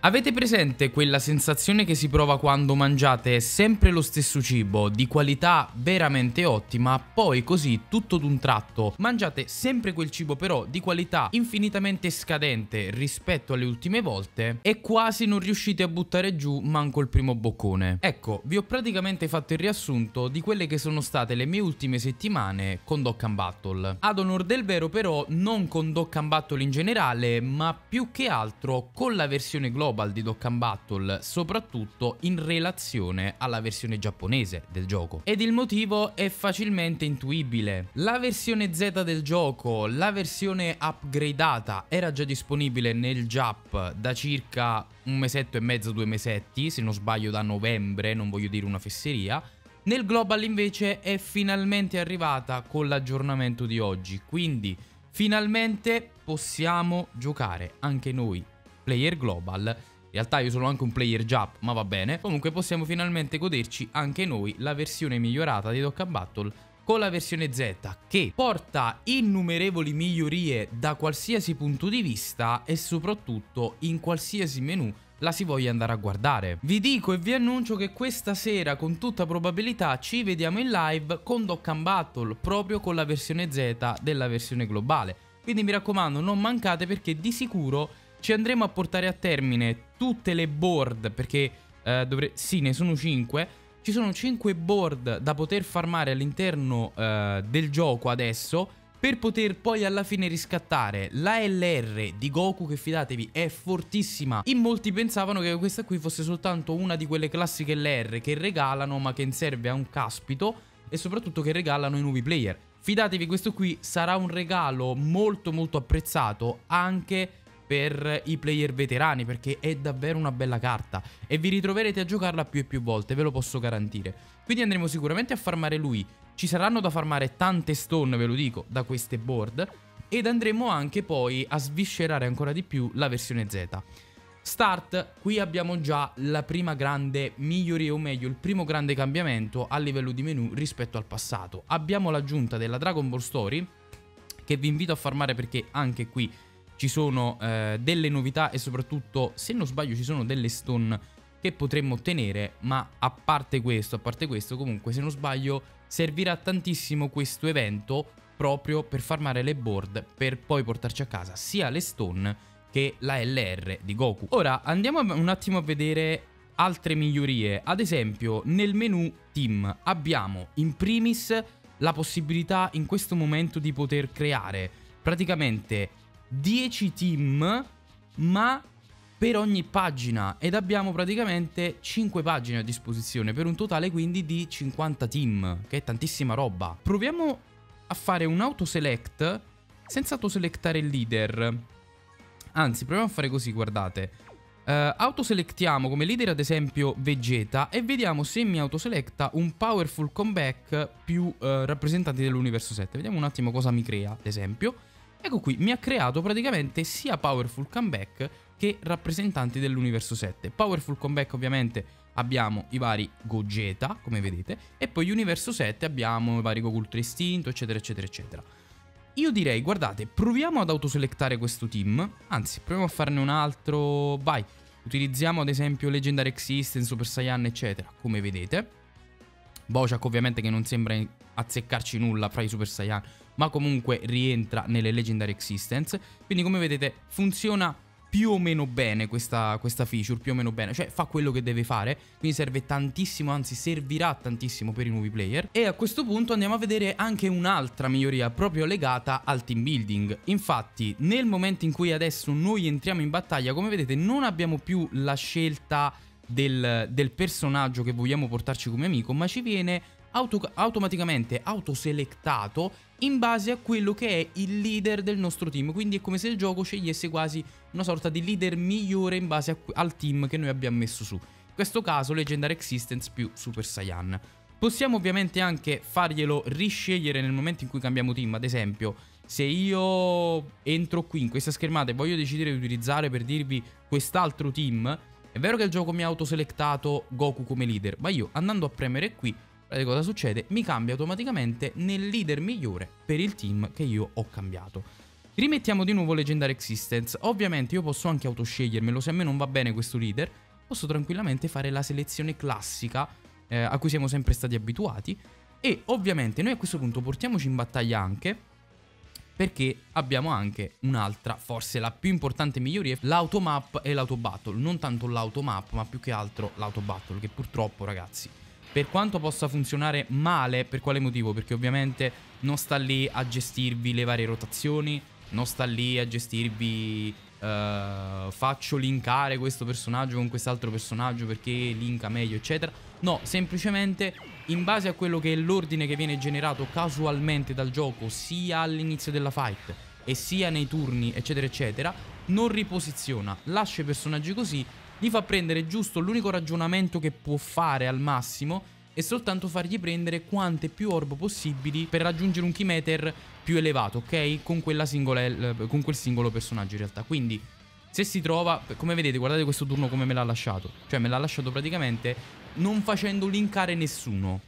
Avete presente quella sensazione che si prova quando mangiate sempre lo stesso cibo di qualità veramente ottima, poi così tutto d'un tratto mangiate sempre quel cibo però di qualità infinitamente scadente rispetto alle ultime volte e quasi non riuscite a buttare giù manco il primo boccone? Ecco, vi ho praticamente fatto il riassunto di quelle che sono state le mie ultime settimane con Dokkan Battle. Ad onor del vero però non con Dokkan Battle in generale, ma più che altro con la versione global global di Dokkan Battle, soprattutto in relazione alla versione giapponese del gioco. Ed il motivo è facilmente intuibile. La versione Z del gioco, la versione upgradata, era già disponibile nel Jap da circa un mesetto e mezzo, due mesetti, se non sbaglio da novembre, non voglio dire una fesseria. Nel Global invece è finalmente arrivata con l'aggiornamento di oggi, quindi finalmente possiamo giocare anche noi player global. In realtà io sono anche un player Jap, ma va bene. Comunque possiamo finalmente goderci anche noi la versione migliorata di Dokkan Battle con la versione Z che porta innumerevoli migliorie da qualsiasi punto di vista e soprattutto in qualsiasi menu la si voglia andare a guardare. Vi dico e vi annuncio che questa sera con tutta probabilità ci vediamo in live con Dokkan Battle proprio con la versione Z della versione globale. Quindi mi raccomando non mancate perché di sicuro ci andremo a portare a termine tutte le board, perché eh, dovre- sì, ne sono 5. Ci sono 5 board da poter farmare all'interno eh, del gioco adesso per poter poi alla fine riscattare la LR di Goku che fidatevi è fortissima. In molti pensavano che questa qui fosse soltanto una di quelle classiche LR che regalano ma che serve a un caspito e soprattutto che regalano i nuovi player. Fidatevi questo qui sarà un regalo molto molto apprezzato anche per i player veterani perché è davvero una bella carta e vi ritroverete a giocarla più e più volte, ve lo posso garantire. Quindi andremo sicuramente a farmare lui, ci saranno da farmare tante stone, ve lo dico, da queste board ed andremo anche poi a sviscerare ancora di più la versione Z. Start, qui abbiamo già la prima grande miglioria, o meglio il primo grande cambiamento a livello di menu rispetto al passato. Abbiamo l'aggiunta della Dragon Ball Story, che vi invito a farmare perché anche qui ci sono eh, delle novità e soprattutto, se non sbaglio, ci sono delle stone che potremmo ottenere, ma a parte questo, a parte questo, comunque, se non sbaglio, servirà tantissimo questo evento proprio per farmare le board per poi portarci a casa sia le stone che la LR di Goku. Ora andiamo un attimo a vedere altre migliorie. Ad esempio, nel menu team abbiamo in primis la possibilità in questo momento di poter creare praticamente 10 team, ma per ogni pagina ed abbiamo praticamente 5 pagine a disposizione per un totale quindi di 50 team, che è tantissima roba. Proviamo a fare un autoselect senza autoselectare il leader. Anzi, proviamo a fare così, guardate. Uh, autoselectiamo come leader ad esempio Vegeta e vediamo se mi autoselecta un powerful comeback più uh, rappresentanti dell'universo 7. Vediamo un attimo cosa mi crea, ad esempio. Ecco qui, mi ha creato praticamente sia Powerful Comeback che rappresentanti dell'universo 7. Powerful Comeback ovviamente abbiamo i vari Gogeta, come vedete, e poi Universo 7 abbiamo i vari Goku Ultra Istinto, eccetera, eccetera, eccetera. Io direi, guardate, proviamo ad autoselectare questo team, anzi, proviamo a farne un altro, vai, utilizziamo ad esempio Legendary Existence, Super Saiyan, eccetera, come vedete. Bojack ovviamente che non sembra azzeccarci nulla fra i Super Saiyan, ma comunque rientra nelle Legendary Existence. Quindi come vedete funziona più o meno bene questa, questa, feature, più o meno bene, cioè fa quello che deve fare, quindi serve tantissimo, anzi servirà tantissimo per i nuovi player. E a questo punto andiamo a vedere anche un'altra miglioria proprio legata al team building. Infatti nel momento in cui adesso noi entriamo in battaglia, come vedete non abbiamo più la scelta del, del personaggio che vogliamo portarci come amico, ma ci viene auto automaticamente autoselectato in base a quello che è il leader del nostro team. Quindi è come se il gioco scegliesse quasi una sorta di leader migliore in base al team che noi abbiamo messo su. In questo caso Legendary Existence più Super Saiyan. Possiamo ovviamente anche farglielo riscegliere nel momento in cui cambiamo team. Ad esempio, se io entro qui in questa schermata e voglio decidere di utilizzare per dirvi quest'altro team, è vero che il gioco mi ha autoselectato Goku come leader, ma io andando a premere qui cosa succede? Mi cambia automaticamente nel leader migliore per il team che io ho cambiato. Rimettiamo di nuovo Legendary Existence. Ovviamente io posso anche autoscegliermelo, se a me non va bene questo leader, posso tranquillamente fare la selezione classica eh, a cui siamo sempre stati abituati. E ovviamente noi a questo punto portiamoci in battaglia anche perché abbiamo anche un'altra, forse la più importante migliore, l'automap e l'autobattle. Non tanto l'automap, ma più che altro l'autobattle, che purtroppo, ragazzi, per quanto possa funzionare male, per quale motivo? Perché ovviamente non sta lì a gestirvi le varie rotazioni, non sta lì a gestirvi uh, faccio linkare questo personaggio con quest'altro personaggio perché linka meglio, eccetera. No, semplicemente in base a quello che è l'ordine che viene generato casualmente dal gioco, sia all'inizio della fight e sia nei turni, eccetera, eccetera, non riposiziona, lascia i personaggi così, gli fa prendere giusto l'unico ragionamento che può fare al massimo e soltanto fargli prendere quante più orb possibili per raggiungere un keymeter più elevato, ok? Con, singola, con quel singolo personaggio in realtà. Quindi se si trova, come vedete, guardate questo turno come me l'ha lasciato. Cioè me l'ha lasciato praticamente non facendo linkare nessuno.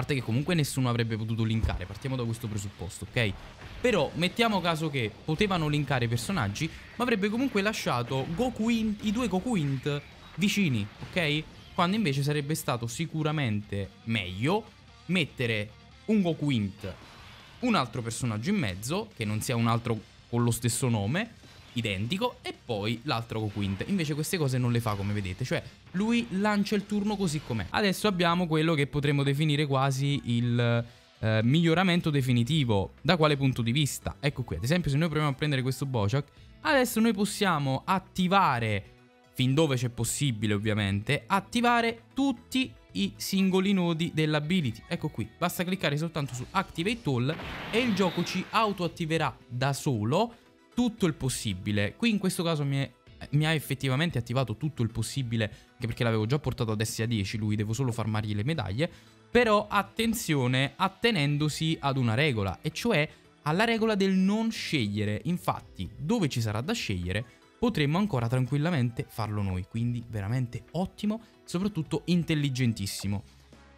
Parte che comunque nessuno avrebbe potuto linkare, partiamo da questo presupposto, ok? Però mettiamo caso che potevano linkare i personaggi, ma avrebbe comunque lasciato Goku Int, i due Goku Int vicini, ok? Quando invece sarebbe stato sicuramente meglio mettere un Goku Int, un altro personaggio in mezzo, che non sia un altro con lo stesso nome, identico, e poi l'altro Goku Int. Invece queste cose non le fa come vedete, cioè lui lancia il turno così com'è. Adesso abbiamo quello che potremmo definire quasi il... Eh, miglioramento definitivo. Da quale punto di vista? Ecco qui, ad esempio se noi proviamo a prendere questo Bojack, adesso noi possiamo attivare fin dove c'è possibile ovviamente, attivare tutti i singoli nodi dell'ability. Ecco qui, basta cliccare soltanto su Activate All e il gioco ci autoattiverà da solo tutto il possibile. Qui in questo caso mi, è, mi ha effettivamente attivato tutto il possibile, anche perché l'avevo già portato ad SA10, lui devo solo farmargli le medaglie. Però attenzione, attenendosi ad una regola, e cioè alla regola del non scegliere. Infatti, dove ci sarà da scegliere, potremmo ancora tranquillamente farlo noi, quindi veramente ottimo, soprattutto intelligentissimo.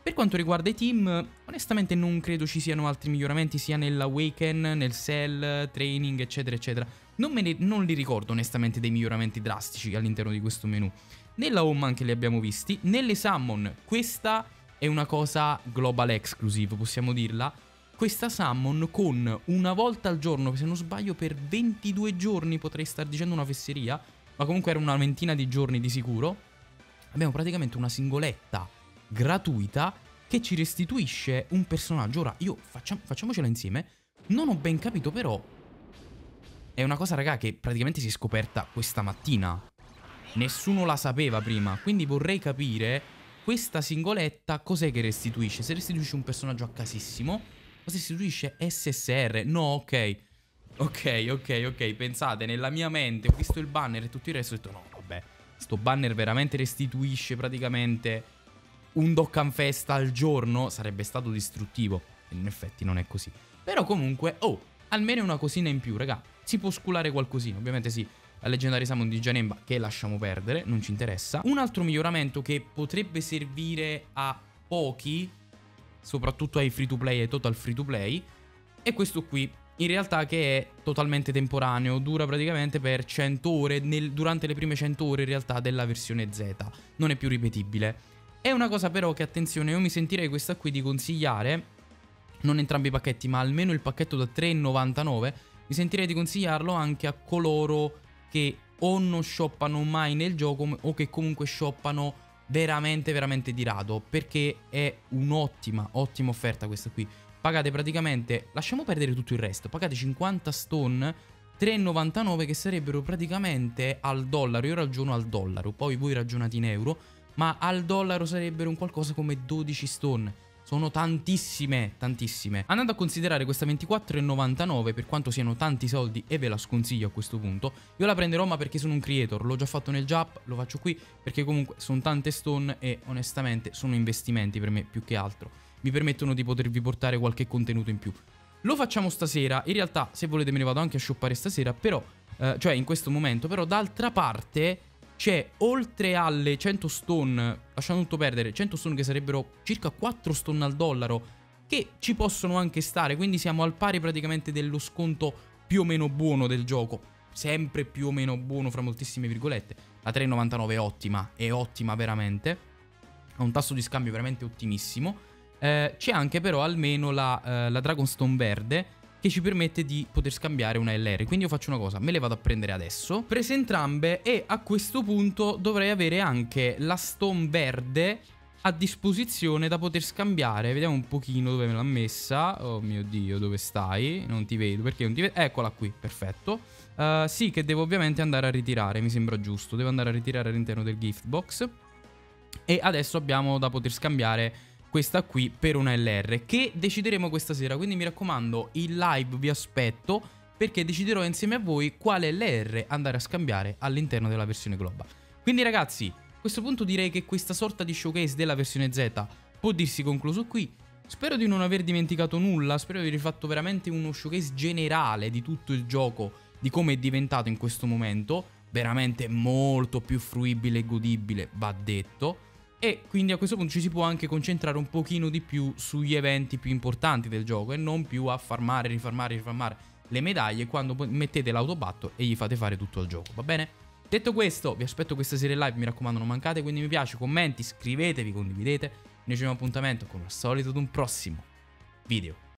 Per quanto riguarda i team, onestamente non credo ci siano altri miglioramenti sia nell'Awaken, nel Cell, Training, eccetera, eccetera. Non, ne, non li ricordo onestamente dei miglioramenti drastici all'interno di questo menu. Nella Home anche li abbiamo visti, nelle Summon questa è una cosa global exclusive, possiamo dirla, questa summon con una volta al giorno, se non sbaglio per 22 giorni potrei star dicendo una fesseria, ma comunque era una ventina di giorni di sicuro, abbiamo praticamente una singoletta gratuita che ci restituisce un personaggio. Ora, io facciam facciamocela insieme, non ho ben capito però, è una cosa raga che praticamente si è scoperta questa mattina. Nessuno la sapeva prima, quindi vorrei capire questa singoletta cos'è che restituisce. Se restituisce un personaggio a casissimo Cosa istituisce SSR? No, ok. Ok, ok, ok. Pensate, nella mia mente ho visto il banner e tutto il resto ho detto no, vabbè. Sto banner veramente restituisce praticamente un Dokkan Fest al giorno. Sarebbe stato distruttivo. In effetti non è così. Però comunque, oh, almeno una cosina in più, raga. Si può sculare qualcosina. Ovviamente sì, la leggendaria Summon di Janemba che lasciamo perdere, non ci interessa. Un altro miglioramento che potrebbe servire a pochi soprattutto ai free to play e total free to play. E questo qui, in realtà che è totalmente temporaneo, dura praticamente per 100 ore, nel, durante le prime 100 ore in realtà della versione Z, non è più ripetibile. È una cosa però che attenzione, io mi sentirei questa qui di consigliare, non entrambi i pacchetti ma almeno il pacchetto da 3,99, mi sentirei di consigliarlo anche a coloro che o non shoppano mai nel gioco o che comunque shoppano veramente veramente di rado perché è un'ottima ottima offerta questa qui. Pagate praticamente lasciamo perdere tutto il resto pagate 50 stone 3,99 che sarebbero praticamente al dollaro io ragiono al dollaro poi voi ragionate in euro ma al dollaro sarebbero un qualcosa come 12 stone sono tantissime, tantissime. Andando a considerare questa 24,99 per quanto siano tanti soldi e ve la sconsiglio a questo punto, io la prenderò ma perché sono un creator, l'ho già fatto nel Jap, lo faccio qui perché comunque sono tante stone e onestamente sono investimenti per me più che altro. Mi permettono di potervi portare qualche contenuto in più. Lo facciamo stasera, in realtà se volete me ne vado anche a shoppare stasera, però, eh, cioè in questo momento, però d'altra parte c'è oltre alle 100 stone, lasciando tutto perdere, 100 stone che sarebbero circa 4 stone al dollaro, che ci possono anche stare, quindi siamo al pari praticamente dello sconto più o meno buono del gioco, sempre più o meno buono fra moltissime virgolette. La 3,99 è ottima, è ottima veramente, ha un tasso di scambio veramente ottimissimo. Eh, c'è anche però almeno la, eh, la Dragonstone verde che ci permette di poter scambiare una LR. Quindi io faccio una cosa, me le vado a prendere adesso, prese entrambe e a questo punto dovrei avere anche la stone verde a disposizione da poter scambiare. Vediamo un pochino dove me l'ha messa. Oh mio Dio, dove stai? Non ti vedo, perché non ti vedo? Eccola qui, perfetto. Uh, sì, che devo ovviamente andare a ritirare, mi sembra giusto. Devo andare a ritirare all'interno del gift box. E adesso abbiamo da poter scambiare questa qui per una LR che decideremo questa sera. Quindi mi raccomando, in live vi aspetto perché deciderò insieme a voi quale LR andare a scambiare all'interno della versione global. Quindi ragazzi, a questo punto direi che questa sorta di showcase della versione Z può dirsi concluso qui. Spero di non aver dimenticato nulla, spero di aver fatto veramente uno showcase generale di tutto il gioco, di come è diventato in questo momento, veramente molto più fruibile e godibile, va detto. E quindi a questo punto ci si può anche concentrare un pochino di più sugli eventi più importanti del gioco e non più a farmare, rifarmare, rifarmare le medaglie quando mettete l'autobatto e gli fate fare tutto il gioco, va bene? Detto questo, vi aspetto questa serie live, mi raccomando non mancate, quindi mi piace, commenti, iscrivetevi, condividete. Noi ci vediamo appuntamento come al solito ad un prossimo video.